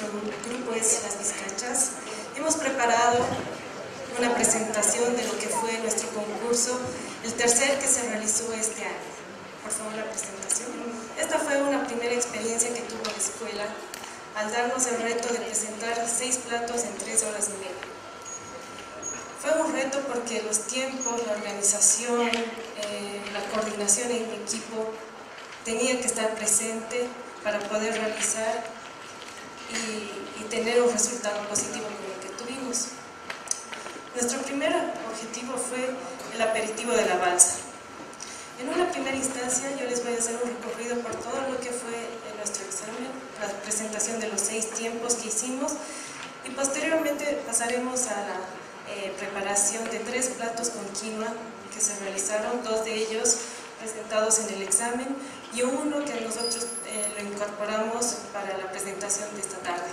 nuestro grupo es Las Vizcachas. Hemos preparado una presentación de lo que fue nuestro concurso, el tercer que se realizó este año. Por favor, la presentación. Esta fue una primera experiencia que tuvo la escuela al darnos el reto de presentar seis platos en tres horas y media. Fue un reto porque los tiempos, la organización, eh, la coordinación en equipo tenían que estar presente para poder realizar y, y tener un resultado positivo como el que tuvimos. Nuestro primer objetivo fue el aperitivo de la balsa. En una primera instancia yo les voy a hacer un recorrido por todo lo que fue nuestro examen, la presentación de los seis tiempos que hicimos y posteriormente pasaremos a la eh, preparación de tres platos con quinoa que se realizaron, dos de ellos presentados en el examen y uno que nosotros eh, lo incorporamos para la presentación de esta tarde.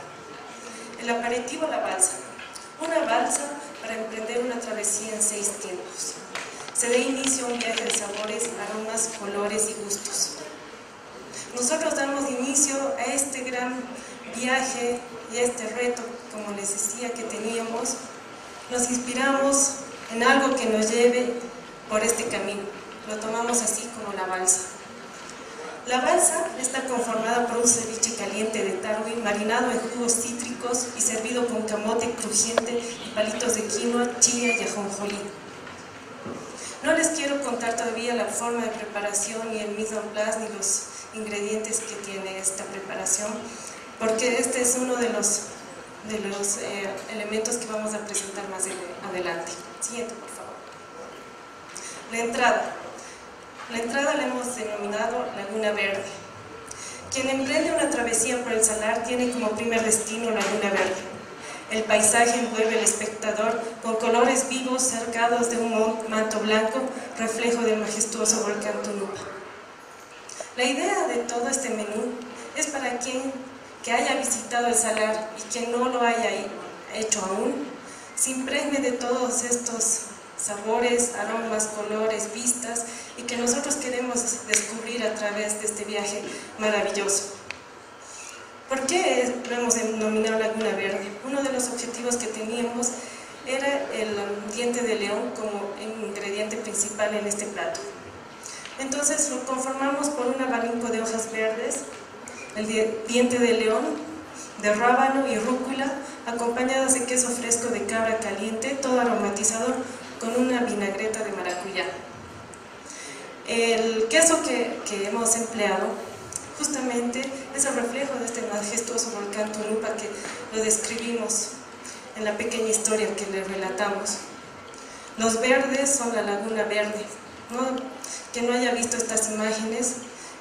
El aperitivo La Balsa. Una balsa para emprender una travesía en seis tiempos. Se da inicio a un viaje de sabores, aromas, colores y gustos. Nosotros damos inicio a este gran viaje y a este reto, como les decía, que teníamos. Nos inspiramos en algo que nos lleve por este camino. Lo tomamos así como la balsa. La balsa está conformada por un ceviche caliente de tarwi marinado en jugos cítricos y servido con camote crujiente y palitos de quinoa, chía y ajonjolí. No les quiero contar todavía la forma de preparación, ni el mise en ni los ingredientes que tiene esta preparación, porque este es uno de los, de los eh, elementos que vamos a presentar más adelante. Siguiente, por favor. La entrada. La entrada la hemos denominado Laguna Verde. Quien emprende una travesía por el salar tiene como primer destino Laguna Verde. El paisaje envuelve al espectador con colores vivos cercados de un manto blanco, reflejo del majestuoso volcán Tunupa. La idea de todo este menú es para quien que haya visitado el salar y quien no lo haya hecho aún, se impregne de todos estos sabores, aromas, colores, vistas y que nosotros queremos descubrir a través de este viaje maravilloso. ¿Por qué lo hemos denominado Laguna Verde? Uno de los objetivos que teníamos era el diente de león como ingrediente principal en este plato. Entonces lo conformamos por un abanico de hojas verdes, el diente de león, de rábano y rúcula, acompañados de queso fresco de cabra caliente, todo aromatizado con una vinagreta de maracuyá. El queso que, que hemos empleado justamente es el reflejo de este majestuoso volcán Tunupa que lo describimos en la pequeña historia que le relatamos. Los verdes son la laguna verde. ¿no? Quien no haya visto estas imágenes,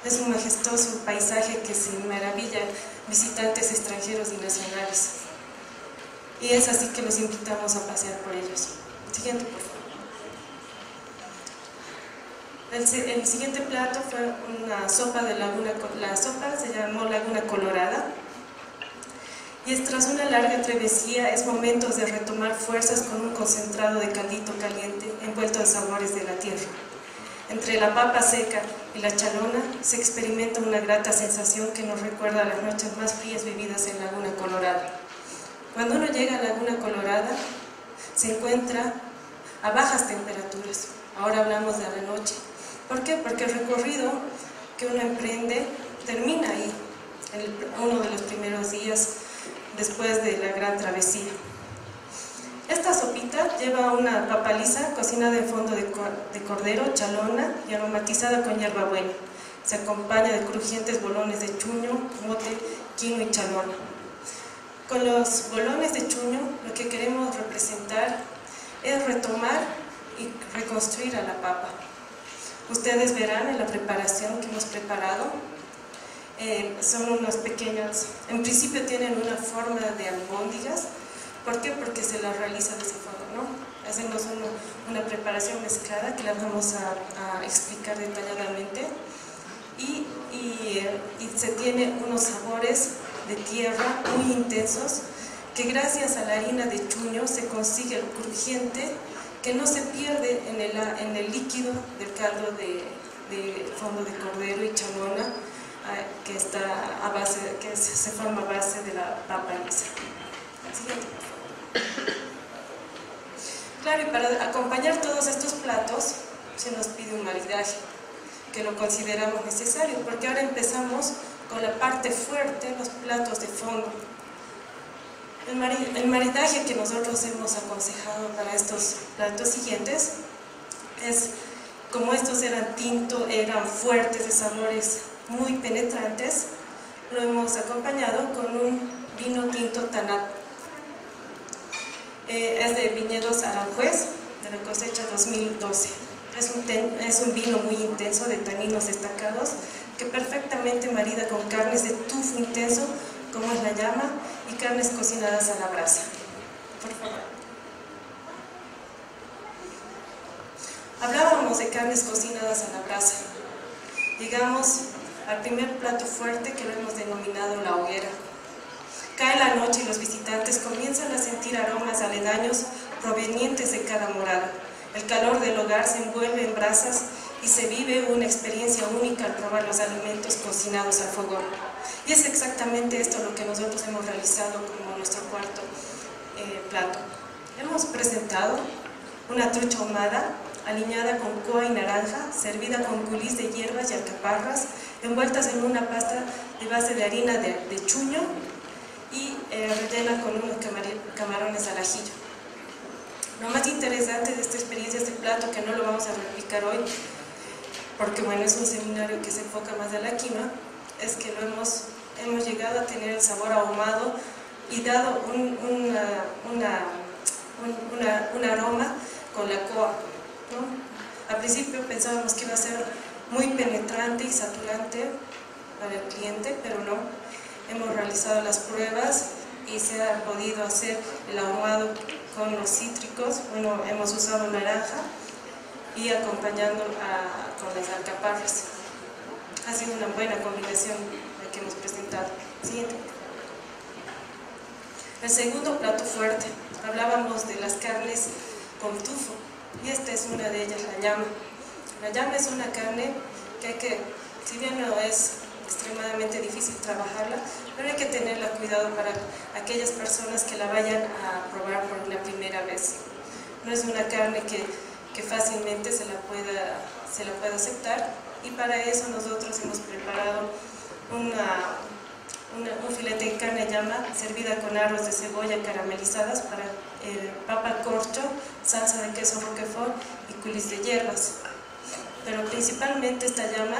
es un majestuoso paisaje que se maravilla visitantes extranjeros y nacionales. Y es así que los invitamos a pasear por ellos. Siguiente, por favor. El, siguiente plato fue una sopa de laguna, la sopa se llamó Laguna Colorada y es tras una larga travesía es momento de retomar fuerzas con un concentrado de caldito caliente envuelto de sabores de la tierra. Entre la papa seca y la chalona se experimenta una grata sensación que nos recuerda a las noches más frías vividas en Laguna Colorada. Cuando uno llega a Laguna Colorada se encuentra a bajas temperaturas. Ahora hablamos de la noche, ¿Por qué? Porque el recorrido que uno emprende termina ahí, en uno de los primeros días después de la gran travesía. Esta sopita lleva una papaliza cocinada en fondo de, cordero, chalona y aromatizada con hierbabuena. Se acompaña de crujientes bolones de chuño, mote, quino y chalona. Con los bolones de chuño lo que queremos representar es retomar y reconstruir a la papa. Ustedes verán en la preparación que hemos preparado, eh, son unos pequeños, en principio tienen una forma de albóndigas, ¿por qué? Porque se la realiza de esa forma, ¿no? Hacemos una preparación mezclada que la vamos a, explicar detalladamente y, y, y se tiene unos sabores de tierra muy intensos que gracias a la harina de chuño se consigue el crujiente que no se pierde en el, en el líquido del caldo de, fondo de cordero y chalona que, está a base, que se forma a base de la papa lisa. Claro, y para acompañar todos estos platos se nos pide un maridaje, que lo consideramos necesario, porque ahora empezamos con la parte fuerte, los platos de fondo. El, maridaje que nosotros hemos aconsejado para estos platos siguientes es, como estos eran tinto, eran fuertes de sabores muy penetrantes, lo hemos acompañado con un vino tinto tanat. Eh, es de viñedos Aranjuez, de la cosecha 2012. Es un, es un vino muy intenso, de taninos destacados, que perfectamente marida con carnes de tufo intenso, como es la llama, y carnes cocinadas a la brasa. Por favor. Hablábamos de carnes cocinadas a la brasa. Llegamos al primer plato fuerte que lo hemos denominado la hoguera. Cae la noche y los visitantes comienzan a sentir aromas aledaños provenientes de cada morada. El calor del hogar se envuelve en brasas y se vive una experiencia única probar los alimentos cocinados al fogón. Y es exactamente esto lo que nosotros hemos realizado como nuestro cuarto eh, plato. Hemos presentado una trucha ahumada aliñada con coa y naranja, servida con culis de hierbas y alcaparras, envueltas en una pasta de base de harina de, chuño y eh, rellena con unos camarones al ajillo. Lo más interesante de esta experiencia, este plato, que no lo vamos a replicar hoy, porque bueno, es un seminario enfoca más a la quima, es que lo hemos, hemos llegado a tener el sabor ahumado y dado un, una, un aroma con la coa. Al principio pensábamos que iba a ser muy penetrante y saturante para el cliente, pero no. Hemos realizado las pruebas y se ha podido hacer el ahumado con los cítricos. Bueno, hemos usado naranja y acompañando con las alcaparras. Sido una buena combinación la que hemos presentado. Siguiente. El segundo plato fuerte. Hablábamos de las carnes con tufo y esta es una de ellas, la llama. La llama es una carne que hay que, si bien no es extremadamente difícil trabajarla, pero hay que tenerla cuidado para aquellas personas que la vayan a probar por la primera vez. No es una carne que, que fácilmente se la, pueda, se la pueda aceptar y para eso nosotros hemos preparado una, un filete de carne llama servida con arroz de cebolla caramelizadas para eh, papa corcho, salsa de queso roquefort y culis de hierbas. Pero principalmente esta llama